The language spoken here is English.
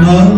If